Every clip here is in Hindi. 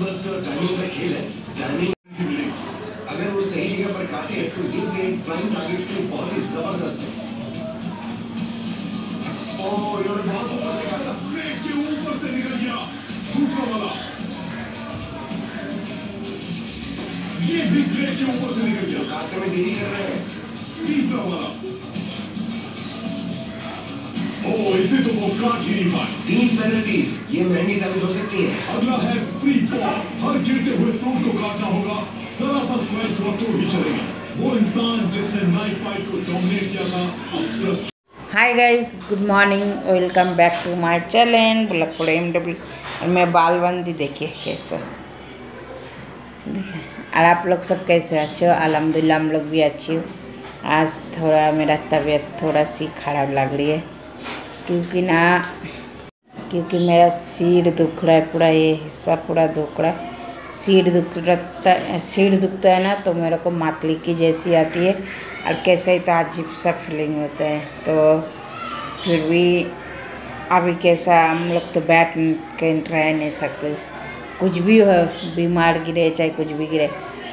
बस टाइमिंग का खेल है टाइमिंग की मिलेगी अगर वो सही जगह पर काटे तो ये गेम टारगेट के बहुत ही ज़बरदस्त है बहुत भी से निकल गया देरी कर रहे हैं वाला ओ इसे तो वो काट ही नहीं पाए तीन पेनल्टीज ये महँगी साबित हो सकती है अगला है फ्री हर गिरते हुए को काटना होगा। जरा सा तो ही चलेगा। वो इंसान जिसने नाइफ फाइट को डोमिनेट किया था, अफसर। Hi guys good morning welcome back to my channel block M W और मैं बालबंदी देखिए कैसे। देखिए और आप लोग सब कैसे अच्छे हो अलहमदिल्ला हम लोग भी अच्छी हो आज थोड़ा मेरा तबीयत थोड़ा सी खराब लग रही है क्योंकि ना क्योंकि मेरा सिर दुख रहा है पूरा ये हिस्सा पूरा दुख रहा है सिर दुख रखता सिर दुखता है ना तो मेरे को मातली की जैसी आती है और कैसे ही तो अजीब सा फीलिंग होता है तो फिर भी अभी कैसा हम लोग तो बैठ के रह नहीं सकते कुछ भी हो, बीमार गिरे, चाहे कुछ भी गिरे,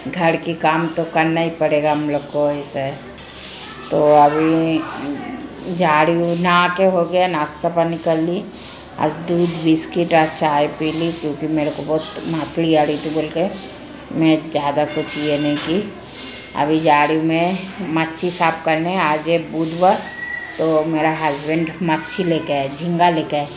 घर की काम तो करना ही पड़ेगा हम लोग को ऐसा। तो अभी झाड़ी नहा के हो गया, नाश्ता पानी कर ली। आज दूध, बिस्किट और चाय पी ली, क्योंकि मेरे को बहुत मातली आ रही थी बोल के। मैं ज़्यादा कुछ ये नहीं की। अभी झाड़ी में मच्छी साफ़ करने, आज है बुधवार तो मेरा हस्बैंड मच्छी लेके आए झींगा लेके आए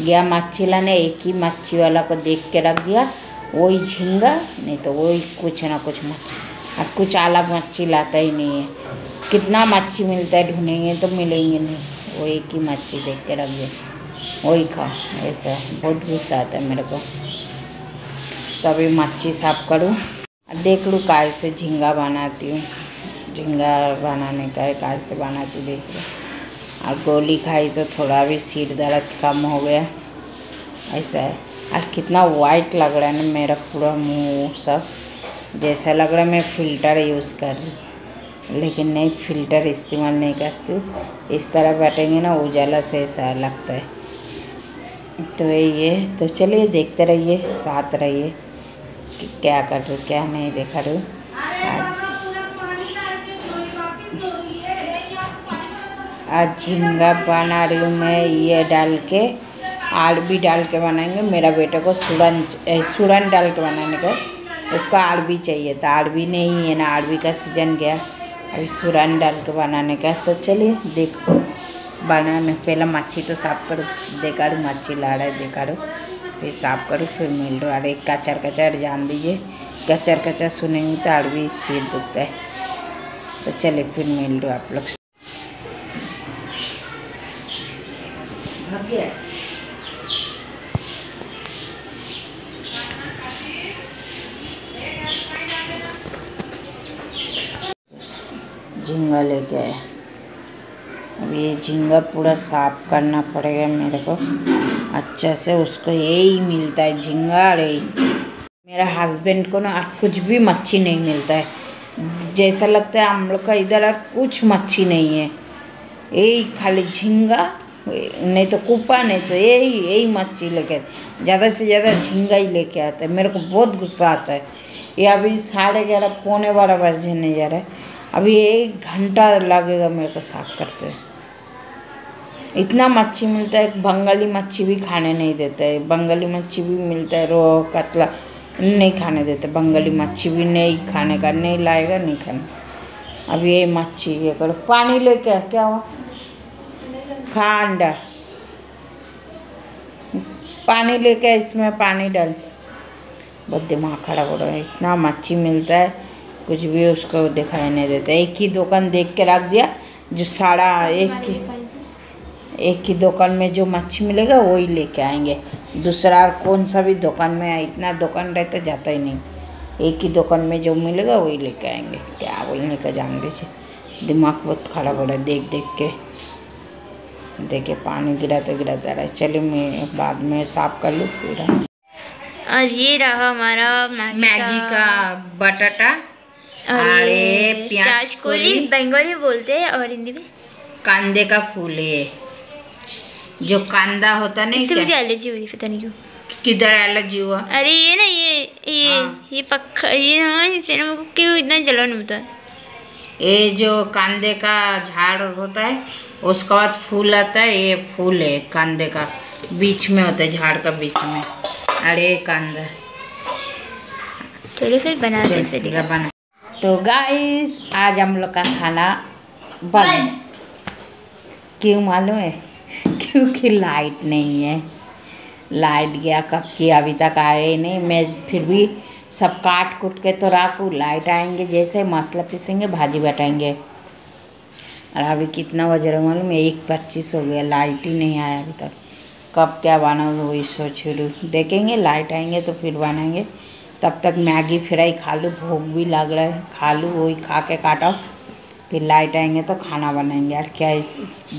गया मच्छी लाने, एक ही मच्छी वाला को देख के रख दिया। वही झींगा, नहीं तो वही कुछ ना कुछ मच्छी। अब कुछ अलग मच्छी लाता ही नहीं है। कितना मच्छी मिलता है ढूंढेंगे तो मिलेंगे नहीं। वो एक ही मच्छी देख के रख दिया। वही खा, ऐसा बहुत गुस्सा आता है मेरे को। तो अभी मच्छी साफ़ करूँ। देख लूँ काय से झींगा बनाती हूँ। झींगा बनाने का है काय से बनाती देख लो। और गोली खाई तो थोड़ा भी सिर दर्द कम हो गया। ऐसा है। और कितना वाइट लग रहा है ना मेरा पूरा मुँह सब। जैसा लग रहा है मैं फ़िल्टर यूज़ कर रही लेकिन नहीं फ़िल्टर इस्तेमाल नहीं करती इस तरह बैठेंगे ना उजाला से ऐसा लगता है। तो ये तो चलिए देखते रहिए, साथ रहिए क्या कर रही क्या नहीं देखा रही आज झींगा बना रही हूँ मैं ये डाल के। आरबी डाल के बनाएँगे। मेरा बेटे को सूरन सूरन डाल के बनाने का। उसको आरबी चाहिए था। आरबी नहीं है ना आरबी का सीज़न गया। अभी सूरन डाल के बनाने का। तो चलिए, देखो। बनाने, पहले मच्छी तो साफ़ करो। देखा रू मच्छी ला रहा है देखा रू फिर साफ़ करो, फिर मिल रहा अरे, कचर कचर, जान दीजिए। कचर कचर सुनेंगे तो आरबी सिर दुखता है। तो चलिए, फिर मिल रहा आप लोग। झींगा लेके आया। अब ये झींगा पूरा साफ़ करना पड़ेगा मेरे को। अच्छा से उसको यही मिलता है, झींगा यही। मेरा हस्बैंड को ना कुछ भी मच्छी नहीं मिलता है। जैसा लगता है हम लोग का इधर कुछ मच्छी नहीं है। यही खाली झींगा नहीं तो कुपा, नहीं तो यही यही मच्छी लेके ज़्यादा से ज़्यादा झींगा ही लेके आता। है मेरे को बहुत गुस्सा आता है। ये अभी साढ़े ग्यारह, पौने बारह बजे नहीं जा रहा है। अभी एक घंटा लगेगा मेरे को साफ़ करते। इतना मच्छी मिलता है, बंगाली मच्छी भी खाने नहीं देता। है बंगाली मच्छी भी मिलता है रो कतला, नहीं खाने देते। बंगाली मच्छी भी नहीं खाने का, नहीं लाएगा, नहीं खाने। अब ये मच्छी, ये करो। पानी लेके क्या हुआ? खा अंडा पानी लेके इसमें पानी डाल। बहुत दिमाग खराब हो रहा है, इतना मच्छी मिलता है, कुछ भी उसको दिखाई नहीं देता। एक ही दुकान देख के रख दिया, जो सारा एक ही एक ही दुकान में जो मच्छी मिलेगा, वही लेके आएँगे। दूसरा कौन सा भी दुकान में, इतना दुकान रहता, जाता ही नहीं। एक ही दुकान में जो मिलेगा, वही लेके आएँगे। क्या बोलने का जान दीजिए। दिमाग बहुत खराब हो रहा है, देख देख के। देखिए पानी गिराते गिराते रहा है। चलिए मैं बाद में साफ़ कर लूँ पूरा। और ये रहा हमारा मैगी, मैगी का बटाटा और अरे ये प्याज कोली। बंगाली बोलते हैं और हिंदी में? कांदे का फूल ये। जो कांदा होता नहीं इससे मुझे एलर्जी हो रही पता नहीं क्यों। किधर एलर्जी हुआ? अरे ये ना ये ये हाँ। ये पक्का ये ना इससे ना क्यों इतना जलन होता है? ये जो कांदे का झाड़ होता है उसके बाद फूल आता है ये फूल है कांदे का। बीच में होता है झाड़ का बीच में। अरे कांदा। चलो फिर बनाते चल, हैं। फिर बना। तो गाइस आज हम लोग का खाना बंद। क्यों मालूम है? क्योंकि लाइट नहीं है। लाइट गया कब की अभी तक आए नहीं। मैं फिर भी सब काट कुट के तो रखूँ। लाइट आएँगे जैसे मसला पीसेंगे भाजी बैठाएँगे और अभी कितना बज रहा मालूम? है एक पच्चीस हो गया, लाइट ही नहीं आया अभी तक। कब क्या बनाओगे वही सोच रही देखेंगे, लाइट आएँगे तो फिर बनाएँगे। तब तक मैगी फ्राई खा लूँ भूख भी लग रहा है। खा लूँ वही खा के काटा फिर लाइट आएँगे तो खाना बनाएँगे। और क्या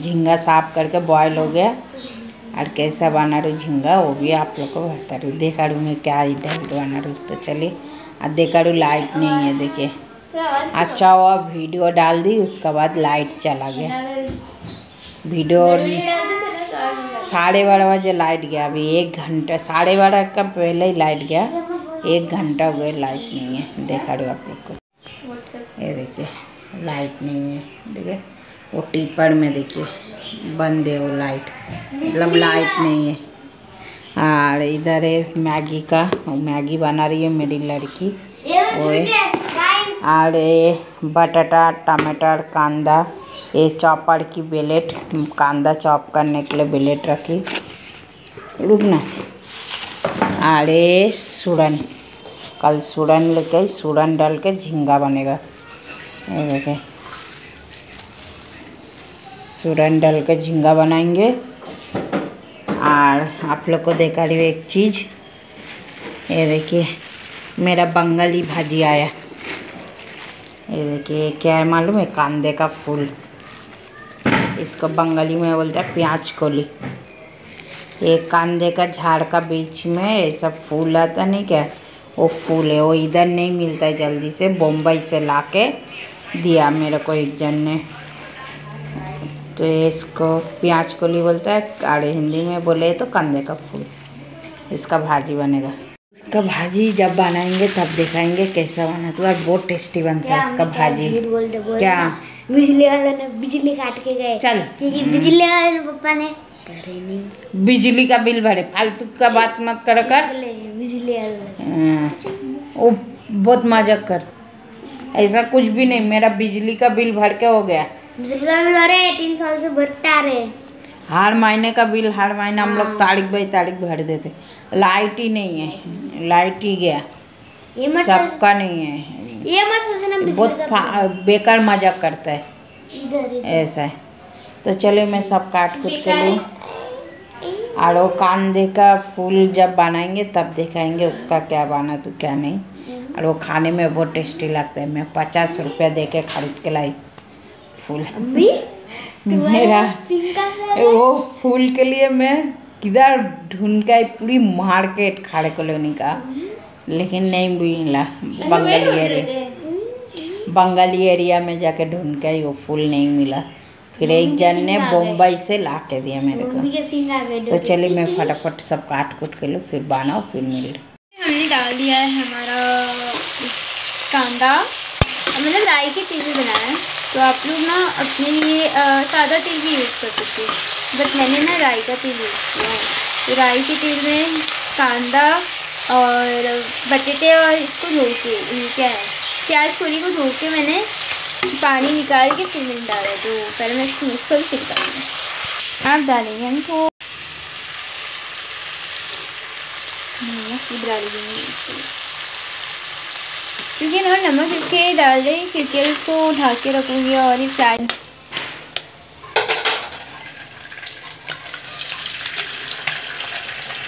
झींगा साफ़ करके बॉयल हो गया। और कैसा बना रही झींगा, वो भी आप लोग को बता रही देखा रू मैं क्या डाइट बना रही तो चलिए, और देखा रू लाइट नहीं है, देखिए। अच्छा हुआ वीडियो डाल दी उसके बाद लाइट चला गया। वीडियो साढ़े बारह बजे लाइट गया अभी एक घंटा साढ़े बारह का पहले ही लाइट गया। एक घंटा हो गया लाइट नहीं है देखा रहे आप लोग को। ये देखिए लाइट नहीं है देखिए वो टीपर में देखिए बंद है वो लाइट मतलब लाइट नहीं है। और इधर है मैगी का मैगी बना रही है मेरी लड़की। वो है। और ये बटाटा, टमाटर, कांदा, ये चॉपर की बेलेट, कांदा चॉप करने के लिए बेलेट रखी। रुकना। और ये सूरन। कल सूरन लेके, सूरन डाल के झींगा बनेगा। ये देखें। सूरन डाल के झींगा बनाएँगे। और आप लोग को देखा रही एक चीज़। ये देखिए, मेरा बंगाली भाजी आया। ये देखिए क्या है मालूम है? कांदे का फूल। इसको बंगाली में बोलते हैं प्याज कोली। ये कांदे का झाड़ का बीच में ऐसा फूल आता नहीं क्या? वो फूल है, वो इधर नहीं मिलता है जल्दी से। बम्बई से लाके दिया मेरे को एक जन ने। तो इसको प्याज कोली बोलता है और हिंदी में बोले तो कंदे का फूल। इसका भाजी बनेगा। इसका भाजी जब बनाएँगे तब दिखाएँगे कैसा बना। तो यार बहुत टेस्टी बनता है इसका भाजी। क्या? बिजली वाले ने बिजली काट के गए। चल। क्योंकि बिजली वाले पापा ने करे नहीं। बिजली का बिल भरे। फालतू का बात मत कर कर। बिजली हाँ, वो बहुत मज़ाक कर। ऐसा कुछ भी नहीं। मेरा बिजली का बिल भर के हो गया। बिजली वाले भरे तीन साल से भरते रहे। हर महीने का बिल हर महीने हम लोग तारीख बाई तारीख भर देते। लाइट ही नहीं है लाइट ही गया। सबका नहीं है। ये मत बहुत बेकार मज़ाक करता है। ऐसा है। तो चलिए मैं सब काट कूट के लूँ। और वो कांदे का फूल जब बनाएँगे तब दिखाएँगे उसका क्या बना तो क्या नहीं। और वो खाने में बहुत टेस्टी लगता है। मैं पचास रुपया दे के खरीद के लाई। फूल। मेरा वो फूल के लिए मैं किधर ढूंढ के पूरी मार्केट खाड़े कॉलोनी का। लेकिन नहीं मिला। बंगाली एरिया। बंगाली एरिया में जाके ढूंढ के वो फूल नहीं मिला। फिर एक जन ने बम्बई से ला के दिया मेरे को। तो चलिए मैं फटाफट सब काट कूट के लूँ फिर बनाओ फिर मिल हमने डाल दिया है हमारा कांदा। मतलब राई के में बनाया। है तो आप लोग ना अपने लिए सादा तेल भी यूज़ कर सकते हो। बट मैंने ना राई का तेल यूज़ किया है। तो राई के तेल में कांदा और बटेटे और इसको धो के क्या है, प्याज पूरी को धो के मैंने पानी निकाल के फिर मैंने डाला तो पहले मैं इसको मिक्स करके फिर डालूँगी। आप डालेंगे हमको भी डाल देंगे इसमें क्योंकि ना नमक इसके डाल रही क्योंकि इसको ढक के रखूँगी और ये फ्राई।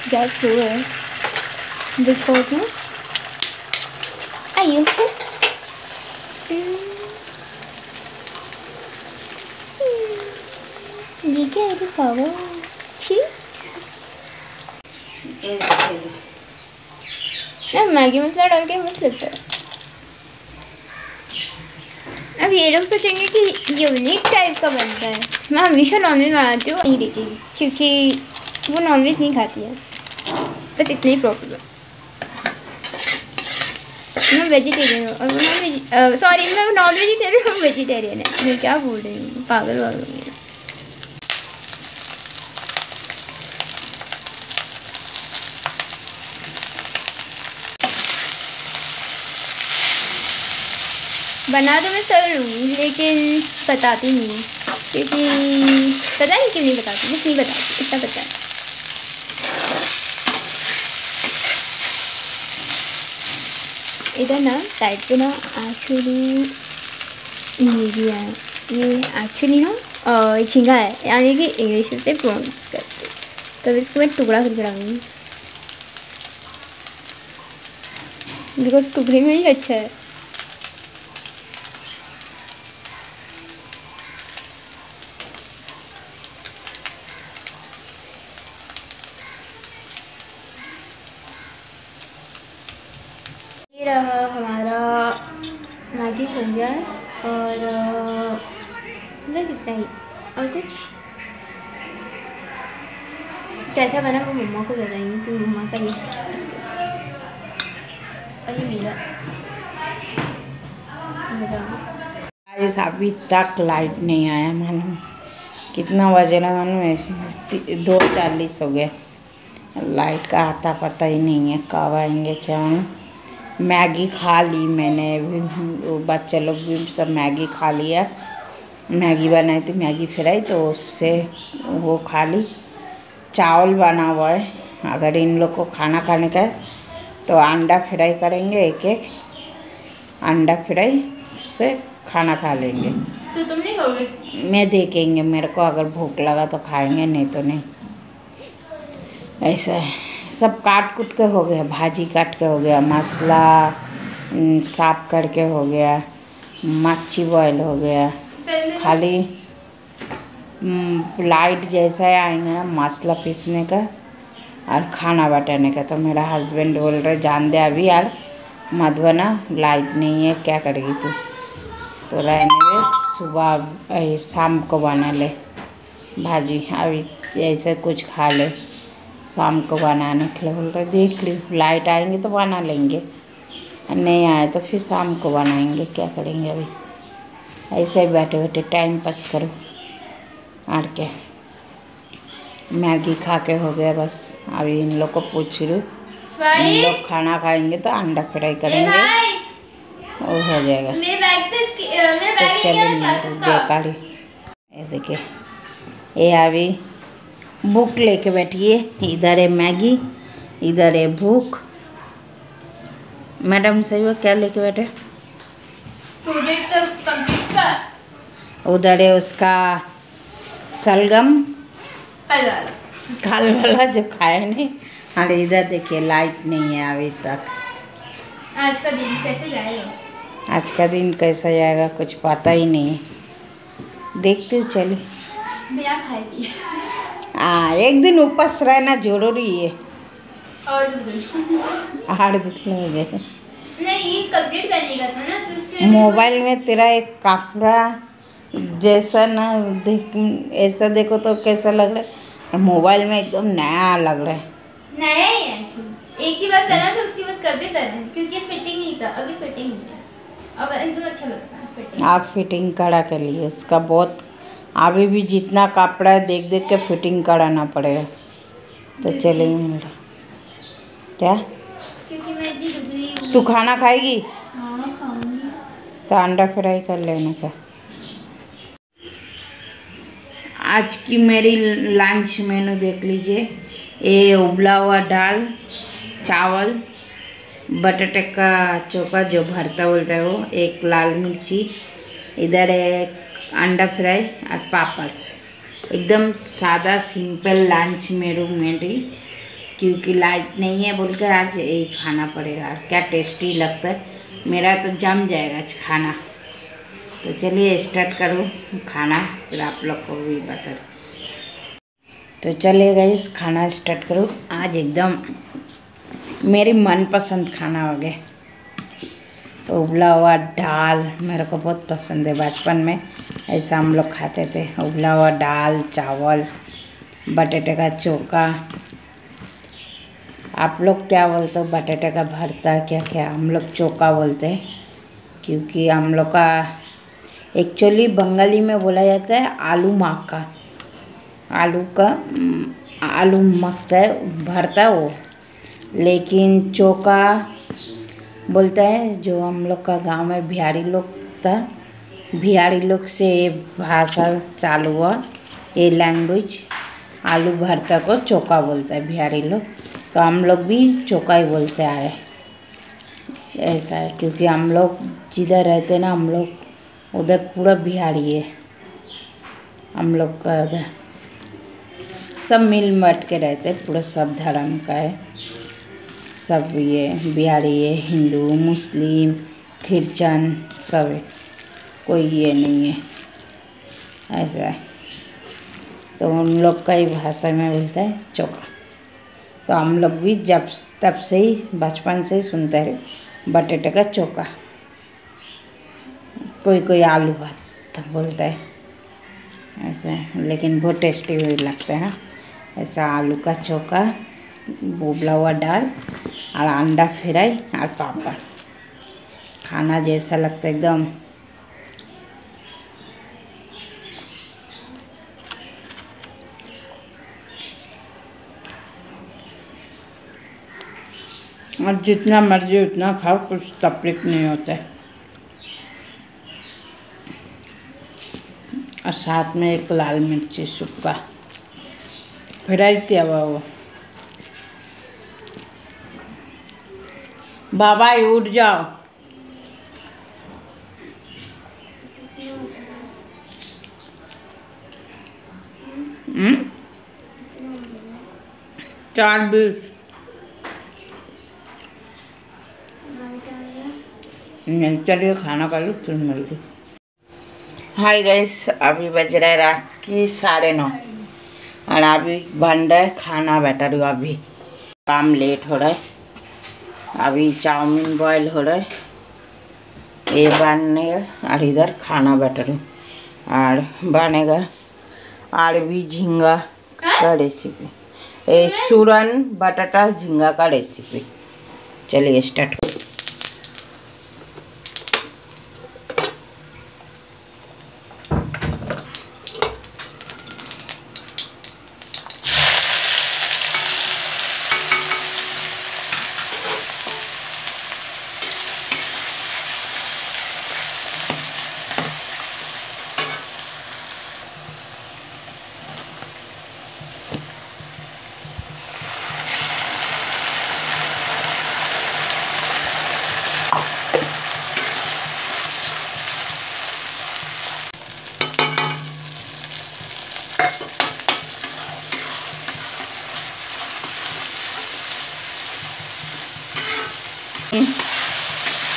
गैस स्लो है देखो उसमें आइए ये क्या है पावा छी। ना मैगी मसाला डाल के मस्त लगता है। अब ये लोग सोचेंगे कि यूनिक टाइप का बनता है। मैं हमेशा नॉनवेज बनाती हूँ, नहीं देती क्योंकि वो नॉनवेज नहीं खाती है। बस इतना ही। प्रॉब्लम मैं वेजिटेरियन हूँ और वो नॉन वेज सॉरी मैं नॉन वेजिटेरियन हूँ वेजिटेरियन है। मैं क्या बोल रही हूँ? पागल वागल बना तो मैं सब लेकिन बताती नहीं क्योंकि पता नहीं क्यों नहीं बताती बस नहीं बताती, इतना पता है। इधर ना, साइड पे ना एक्चुअली ये भी है, ये एक्चुअली ना झींगा है, यानी कि इंग्लिश से प्रॉन्स करते तो अब इसको मैं टुकड़ा करके डालूँगी बिकॉज़ टुकड़े में ही अच्छा है। मम्मा को बताएँगे कि मम्मा का ये और अभी तक लाइट नहीं आया, मालूम कितना बजे रहा मालूम दो चालीस हो गए। लाइट का आता पता ही नहीं है, कब आएँगे क्या मैगी खा ली मैंने भी बच्चे लोग भी सब मैगी खा लिया। मैगी बनाई थी, मैगी फ्राई तो उससे वो खा ली। चावल बना हुआ है। अगर इन लोग को खाना खाने का है तो अंडा फ्राई करेंगे एक एक। अंडा फ्राई से खाना खा लेंगे। तो तुम नहीं खाओगे? मैं देखेंगे मेरे को अगर भूख लगा तो खाएँगे नहीं तो नहीं। ऐसा है। सब काट कुट के हो गया भाजी काट के हो गया मसाला साफ़ करके हो गया मच्छी बॉयल हो गया। खाली लाइट जैसा ही, आएँगे ना मसाला पीसने का और खाना बटाने का। तो मेरा हस्बैंड बोल रहे, जान दे अभी यार, मत बना लाइट नहीं है, क्या करेगी तू? तो रहने दे, सुबह शाम को बना ले भाजी। अभी ऐसे कुछ खा ले, शाम को बनाने के लिए बोल रहे, देख ली लाइट आएँगे तो बना लेंगे नहीं आए तो फिर शाम को बनाएँगे, क्या करेंगे अभी? ऐसे ही बैठे बैठे टाइम पास करो। और क्या मैगी खा के हो गया बस। अभी इन लोग को पूछ लूँ इन लोग खाना खाएँगे तो अंडा फ्राई करेंगे। वो हो जाएगा। तो बैग चलो में क्या मैं इसका? बेकारी ये देखिए। ये अभी बुक लेके बैठिए इधर है मैगी इधर है भूख। मैडम सही हो क्या लेके बैठे? उधर है उसका सलगम। कल वाला जो खाए नहीं। और इधर देखिए लाइट नहीं है अभी तक। आज का दिन कैसे जाएगा? आज का दिन कैसा जाएगा कुछ पता ही नहीं। है देखते हो खाए हाँ एक दिन उपवास रहना ज़रूरी है। और दिन। आठ दिन हो गए। नहीं कंप्लीट करने का था ना तो मोबाइल में तेरा एक कपड़ा जैसा ना देख ऐसा देखो तो कैसा लग रहा है। मोबाइल में एकदम नया लग रहा है। नया ही है। एक ही बार करा था उसके बाद कभी करा क्योंकि फिटिंग नहीं था अभी फिटिंग है। अब एकदम अच्छा लगता है आप फिटिंग करा के लिए उसका बहुत अभी भी जितना कपड़ा है देख देख के फिटिंग कराना पड़ेगा। तो चलिए मिल रहा क्या तू खाना खाएगी? हाँ। खाऊँगी। तो अंडा फ्राई कर लेना का आज की मेरी लंच मेनू देख लीजिए। ये उबला हुआ दाल, चावल, बटाटे का चोखा जो भरता बोलता है वो, एक लाल मिर्ची, इधर है अंडा फ्राई और पापड़। एकदम सादा सिंपल लंच मेरू मेरी, क्योंकि लाइट नहीं है बोलकर आज यही खाना पड़ेगा। क्या टेस्टी लगता है? मेरा तो जम जाएगा आज खाना। तो चलिए स्टार्ट करो खाना, फिर आप लोग को भी बता तो चलिए गई खाना स्टार्ट करो। आज एकदम मेरी मनपसंद खाना हो गया। तो उबला हुआ दाल मेरे को बहुत पसंद है बचपन में। ऐसा हम लोग खाते थे। उबला हुआ दाल, चावल, बटेटे का चोखा। आप लोग क्या बोलते हो? बटेटे का भरता क्या क्या हम लोग चोखा बोलते हैं, क्योंकि हम लोग का एक्चुअली बंगाली में बोला जाता है आलू माका। आलू का, आलू मकता है, भरता वो। लेकिन चोका बोलता है, जो हम लोग का गाँव में बिहारी लोग था, बिहारी लोग से ये भाषा चालू हुआ, ये लैंग्वेज आलू भरता को चोका बोलता है, बिहारी लोग। तो हम लोग भी चोका ही बोलते आ रहे ऐसा है, क्योंकि हम लोग जिधर रहते ना, हम लोग उधर पूरा बिहारी है। हम लोग का उधर सब मिल मट के रहते हैं, पूरा सब धर्म का है। सब ये बिहारी है, हिंदू, मुस्लिम क्रिश्चन सब है। कोई ये नहीं है। ऐसा है। तो उन लोग का ही भाषा में बोलता है चौका तो हम लोग भी जब, तब से ही बचपन से ही सुनते रहे बटेटे का चौका कोई कोई आलू भात बोलता है। ऐसा, लेकिन बहुत टेस्टी भी लगता है। ऐसा आलू का चौका बोबला हुआ दाल, और अंडा फ्राई, और पापड़। खाना जैसा लगता है एकदम। और जितना मर्ज़ी उतना खाओ, कुछ तकलीफ़ नहीं होता है। और साथ में एक लाल मिर्ची सूखा फ्राई किया वो। बाबा, उठ जाओ। हम्म? चार बीस। नहीं, चलिए खाना खा लो, फिर मिलती। हाय गैस अभी बज रहा है रात की साढ़े नौ। और अभी बन रहा है, खाना बैठा रही अभी। काम लेट हो रहा है। अभी चाउमीन बॉईल हो रहा है। ये बनेगा और इधर खाना बैठा रही और बनेगा अरबी झींगा का रेसिपी ये सूरन बटाटा झींगा का रेसिपी चलिए स्टार्ट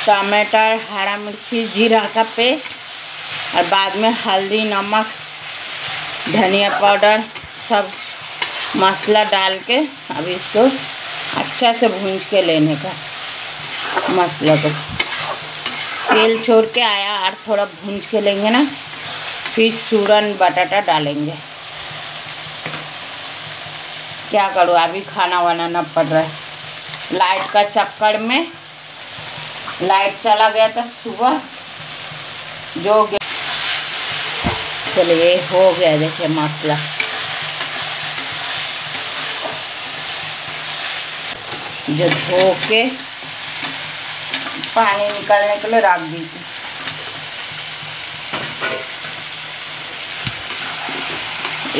टमाटर, हरा मिर्ची, जीरा का पेस्ट और बाद में हल्दी, नमक, धनिया पाउडर सब मसाला डाल के अब इसको अच्छा से भूंज के लेने का मसाला को। तेल छोड़ के आया और थोड़ा भूंज के लेंगे ना, फिर सूरन बटाटा डालेंगे। क्या करूँ? अभी खाना वाना बनाना पड़ रहा है। लाइट का चक्कर में लाइट चला गया था सुबह। जो चलिए, हो गया देखिए मसला। जो धो के पानी निकालने के लिए रख दी थी।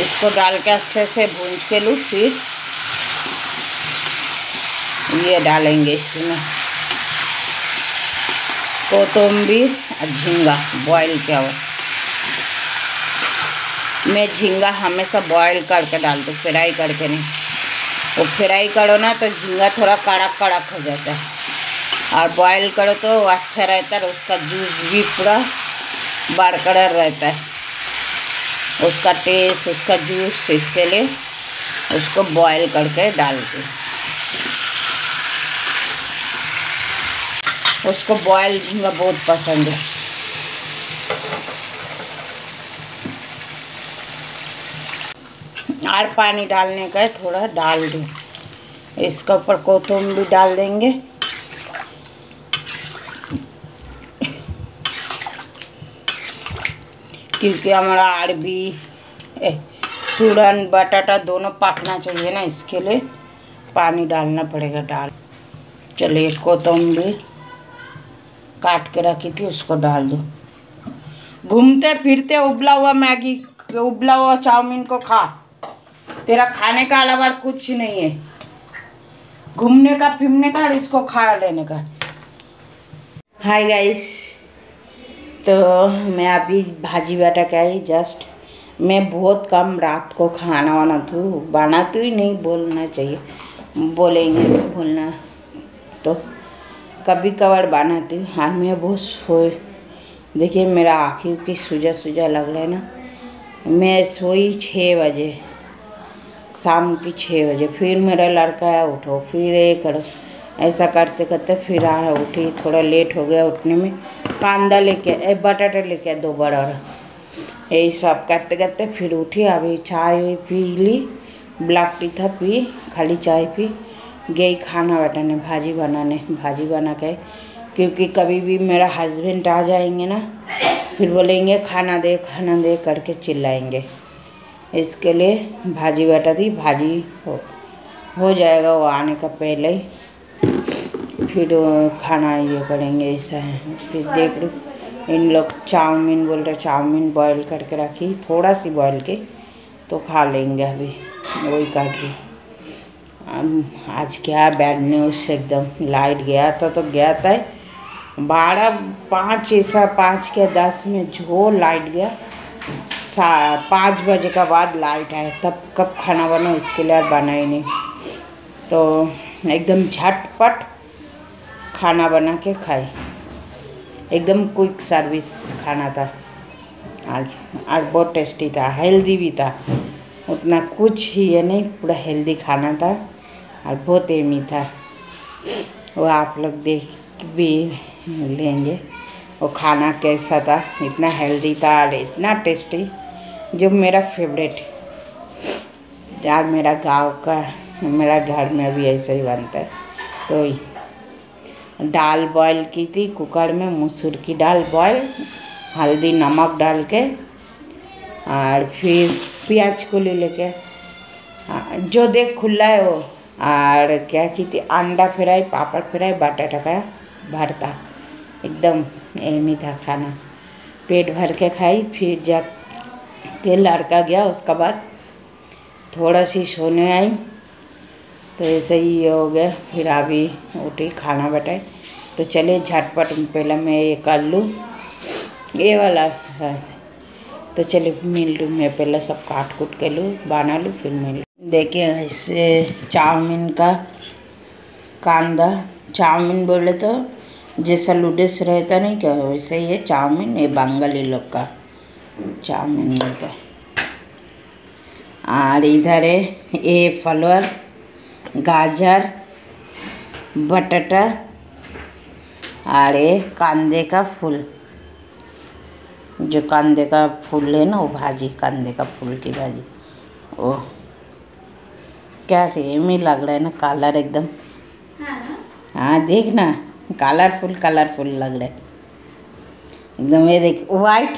इसको डाल के अच्छे से भूंज के लूँ, फिर ये डालेंगे इसमें। कोतम्बीर और झींगा बॉईल किया हुआ। मैं झींगा हमेशा बॉईल करके डालती हूँ फ्राई करके नहीं। वो फ्राई करो ना तो झींगा थोड़ा कड़क कड़क हो जाता है। और बॉईल करो तो अच्छा रहता है उसका जूस भी पूरा बरकरार रहता है। उसका टेस्ट उसका जूस इसके लिए उसको बॉईल करके डाल के उसको बॉयल झींगा बहुत पसंद है। और पानी डालने का है, थोड़ा डाल दें। इसके ऊपर कोथुम भी डाल देंगे। क्योंकि हमारा अरबी सूरन, बटाटा दोनों पकना चाहिए ना, इसके लिए पानी डालना पड़ेगा, डाल। चलिए कोतम्बी काट के रखी थी, उसको डाल दो। घूमते फिरते उबला हुआ मैगी, उबला हुआ चाउमीन को खा। तेरा खाने का अलावा कुछ नहीं है। घूमने का, फिरने का और इसको खा लेने का। हाय गाइस तो मैं अभी भाजी बाटा के आई जस्ट मैं बहुत कम रात को खाना वाना तू बनाती ही नहीं, बोलना चाहिए। बोलेंगे, बोलना। तो कभी कभार बनाती हूँ। हाँ मैं बहुत सोए। देखिए मेरा आँखी की सूजा सूजा लग रहा है ना। मैं सोई छः बजे। शाम की छः बजे। फिर मेरा लड़का है, उठो। फिर ये करो। ऐसा करते करते फिर आया उठी। थोड़ा लेट हो गया उठने में। कांदा लेके बटाटा लेके दो बड़ा यही सब करते करते फिर उठी। अभी चाय पी ली। ब्लैक टी था, पी। खाली चाय पी। गई खाना बनाने भाजी बनाने, भाजी बना के, क्योंकि कभी भी मेरा हस्बैंड आ जाएँगे ना, फिर बोलेंगे, खाना दे खाना दे, करके चिल्लाएँगे। इसके लिए भाजी बटा दी भाजी हो हो जाएगा वो आने का पहले ही। फिर खाना ये करेंगे, ऐसा है। फिर देख लो, इन लोग चाउमीन बोल रहे, चाउमीन बॉईल करके रखी, थोड़ा सी बॉईल के तो खा लेंगे अभी, वही काट रही। आज क्या बैड न्यूज़ एकदम लाइट गया था तो गया था। बारह, पाँच ऐसा पाँच के दस में जो लाइट गया पाँच बजे के बाद लाइट आया। तब कब खाना बना इसके लिए बना ही नहीं। तो एकदम झटपट खाना बना के खाए एकदम क्विक सर्विस खाना था। आज आज बहुत टेस्टी था हेल्दी भी था। उतना कुछ ही ये नहीं, पूरा हेल्दी खाना था। और बहुत एमी था वो आप लोग देख भी लेंगे। वो खाना कैसा था, इतना हेल्दी था और इतना टेस्टी जो मेरा फेवरेट यार, मेरा गाँव का, मेरा घर में भी ऐसा ही बनता है। तो दाल बॉईल की थी, कुकर में मसूर की दाल बॉईल हल्दी नमक डाल के, और फिर प्याज को ले लेके जो देख खुला है वो। और क्या की थी अंडा फ्राई पापड़ फ्राई बटाटा का भरता. एकदम एमी था खाना. पेट भर के खाई, फिर जब के लड़का गया, उसके बाद थोड़ा सी सोने आई तो ऐसे ही हो गया. फिर अभी उठी, खाना बटाई. तो चले झटपट, पहले मैं ये कर लूँ ये वाला तो चलिए मिल लूँ, मैं पहले सब काट कूट के लूँ, बना लूँ, फिर मिल देखिए, ऐसे चाउमीन का कांदा। चाउमीन बोले तो जैसा लूडेस रहता नहीं क्या? वैसे है चाउमीन, ये बंगाली लोग का चाउमीन बोलते और इधर है, ये फलवर, गाजर, बटाटा और ये कांदे का फूल। जो कांदे का फूल है ना, वो भाजी, कांदे का फूल की भाजी। ओ क्या ही लग रहा है ना कलर एकदम। हाँ देख ना कलरफुल कलरफुल लग रहा है। एकदम ये देख वाइट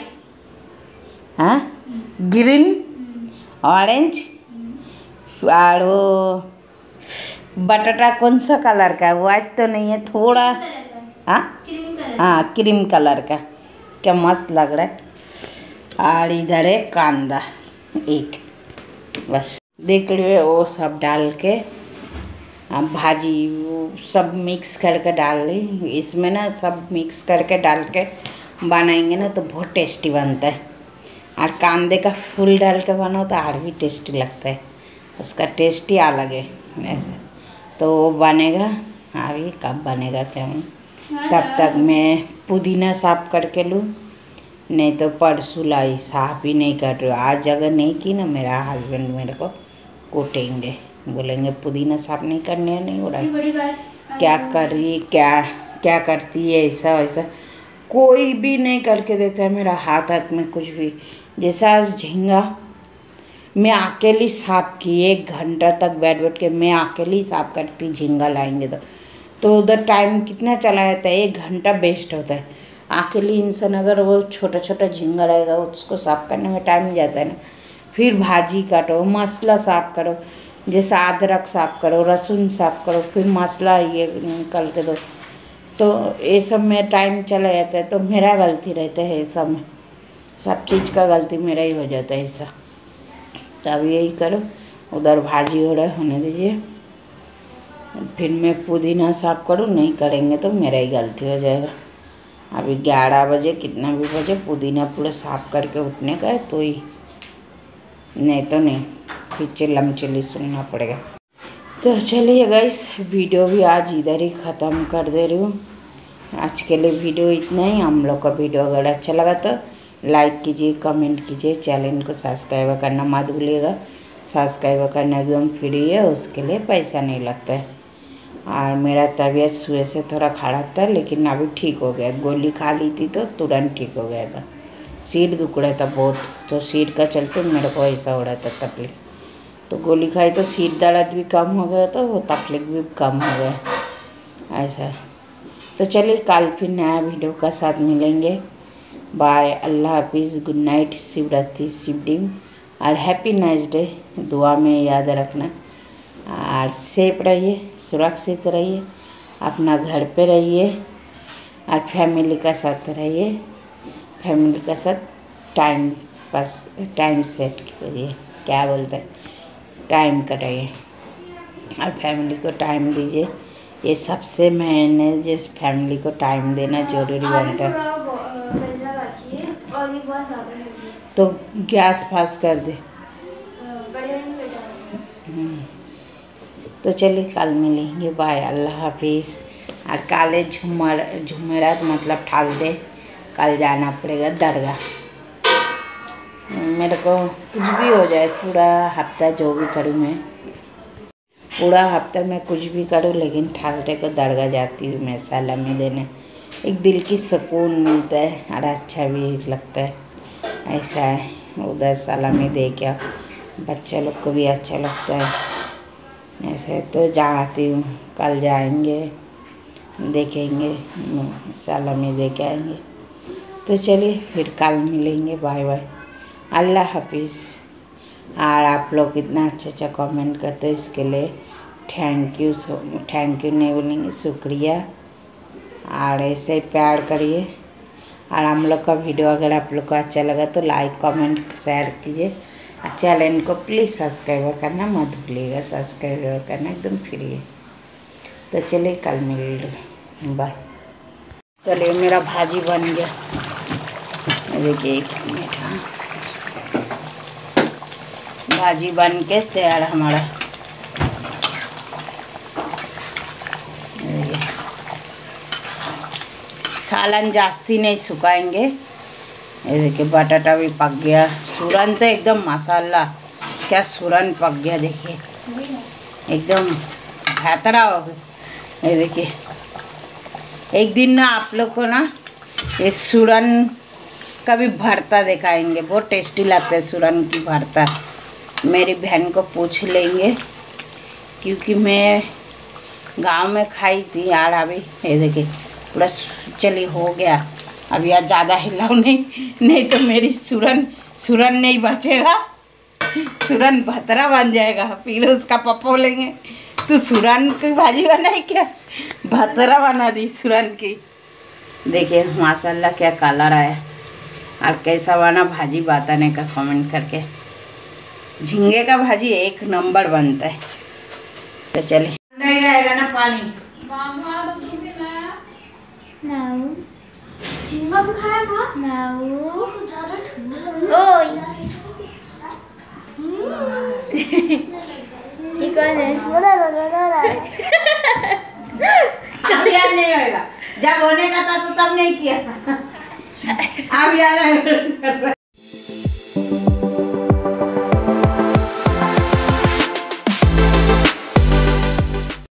हाँ? ग्रीन ऑरेंज और वो बटाटा कौन सा कलर का है? वाइट तो नहीं है थोड़ा हाँ? हाँ क्रीम कलर का। क्या मस्त लग रहा है। और इधर है कांदा एक बस। देख लीजिए वो सब डाल के भाजी वो सब मिक्स करके डाल ली। इसमें ना सब मिक्स करके डाल के बनाएँगे ना तो बहुत टेस्टी बनता है। और कांदे का फूल डाल के बनाओ तो और भी टेस्टी लगता है। उसका टेस्ट ही अलग है ऐसे। तो वो बनेगा अभी कब बनेगा क्या तब तक मैं पुदीना साफ़ करके लूँ नहीं तो परसों लाई साफ़ ही नहीं कर रही आज अगर नहीं की ना मेरा हस्बैंड मेरे को कूटेंगे। बोलेंगे पुदीना साफ़ नहीं करने नहीं हो रहा है। क्या कर रही है? क्या क्या करती है? ऐसा वैसा। कोई भी नहीं करके देता है मेरा हाथ हाथ में कुछ भी। जैसा आज झींगा। मैं अकेली साफ़ की एक घंटा तक बैठ बैठ के मैं अकेली साफ़ करती झींगा लाएँगे तो। तो उधर टाइम कितना चला जाता है? एक घंटा वेस्ट होता है। अकेली इंसान अगर वो छोटा छोटा झींगा रहेगा उसको साफ़ करने में टाइम जाता है ना। फिर भाजी काटो, मसाला साफ़ करो, जैसे अदरक साफ़ करो लहसुन साफ़ करो, फिर मसाला ये निकल के दो। तो ये सब में टाइम चला जाता है तो मेरा गलती रहता है सब में। सब चीज़ का गलती मेरा ही हो जाता है ऐसा। तब यही करो, उधर भाजी हो रहा होने दीजिए। फिर मैं पुदीना साफ़ करूँ, नहीं करेंगे तो मेरा ही गलती हो जाएगा। अभी ग्यारह बजे, कितना भी बजे पुदीना पूरा साफ़ करके उठने का है तो ही। नहीं तो नहीं फिर चिल्लम चिल्ली सुनना पड़ेगा। तो चलिए गाइस वीडियो भी आज इधर ही ख़त्म कर दे रही हूँ। आज के लिए वीडियो इतना ही। हम लोग का वीडियो अगर अच्छा लगा तो लाइक कीजिए कमेंट कीजिए चैनल को सब्सक्राइब करना मत भूलिएगा। सब्सक्राइब करना एकदम फ्री है उसके लिए पैसा नहीं लगता है। और मेरा तबीयत सुबह से थोड़ा खराब था, लेकिन अभी ठीक हो गया। गोली खा ली थी तो तुरंत ठीक हो गया था। सिर दुख रहा था बहुत तो सिर का चलते मेरे को ऐसा हो रहा था तकलीफ़। तो गोली खाई तो सिर दर्द भी कम हो गया तो वो तकलीफ़ भी कम हो गया। ऐसा। तो चलिए कल फिर नया वीडियो का साथ मिलेंगे। बाय अल्लाह हाफिज़ गुड नाइट शिवरात्रि शिवडिंग और हैप्पी नाइस डे दुआ में याद रखना। और सेफ़ रहिए, सुरक्षित रहिए, अपना घर पे रहिए, और फैमिली का साथ रहिए। फैमिली का साथ टाइम पास टाइम सेट करिए। क्या बोलते हैं? टाइम कटाइए। और फैमिली को टाइम दीजिए। ये सबसे मैंने जिस फैमिली को टाइम देना ज़रूरी बनता है। तो गैस फास कर दे। हम्म। तो चलिए कल मिलेंगे। बाय अल्लाह हाफिज़। और काले झुमर झुमेरात मतलब ठालदे कल जाना पड़ेगा दरगाह। मेरे को कुछ भी हो जाए, पूरा हफ़्ता जो भी करूँ मैं, पूरा हफ़्ता मैं कुछ भी करूँ, लेकिन ठालदे को दरगाह जाती हूँ मैं सलामी देने। एक दिल की सुकून मिलता है, और अच्छा भी लगता है। ऐसा है, उधर सलामी दे के बच्चे लोग को भी अच्छा लगता है। ऐसे तो जाती हूँ, कल जाएँगे, देखेंगे सलामी दे के आएँगे। तो चलिए फिर कल मिलेंगे बाय बाय अल्लाह हाफिज़। और आप लोग इतना अच्छा अच्छा कमेंट करते हो, इसके लिए thank you so thank you नहीं बोलेंगे, शुक्रिया। और ऐसे ही प्यार करिए। और हम लोग का वीडियो अगर आप लोग को अच्छा लगा तो लाइक कमेंट शेयर कीजिए। और चैनल को प्लीज़ सब्सक्राइब करना मत भूलिएगा सब्सक्राइब करना एकदम फ्री है। तो चलिए कल मिल बाय चलिए, मेरा भाजी बन गया। देखिए एक मिनट हाँ। भाजी बन के तैयार हमारा। सालन जास्ती नहीं सुखाएँगे। ये देखिए, बटाटा भी पक गया। सूरन तो एकदम मसाला क्या सूरन पक गया, देखिए। एकदम बेहतरा हो गया। ये देखिए, एक दिन ना आप लोग को ना, ये सूरन का भी भरता दिखाएँगे। बहुत टेस्टी लगता है सुरन की भरता। मेरी बहन को पूछ लेंगे, क्योंकि मैं गाँव में खाई थी यार अभी। ये देखिए, पूरा चली हो गया। अब यार ज़्यादा हिलाओ नहीं नहीं तो मेरी सुरन सुरन नहीं बचेगा। सुरन भतरा बन जाएगा, फिर उसका पप्पा बोलेंगे, तू सुरन की भाजी बनाई क्या? भतरा बना दी सुरन की। देखिए, माशाल्लाह क्या कलर आया। और कैसा बना भाजी बताने का कमेंट करके। झींगे का भाजी एक नंबर बनता है। तो चलिए नहीं रहेगा ना पानी। झींगा भी खाया माँ नाउ ओय ये कौन है। नहीं होएगा। जब होने का था तो तब नहीं किया अब याद है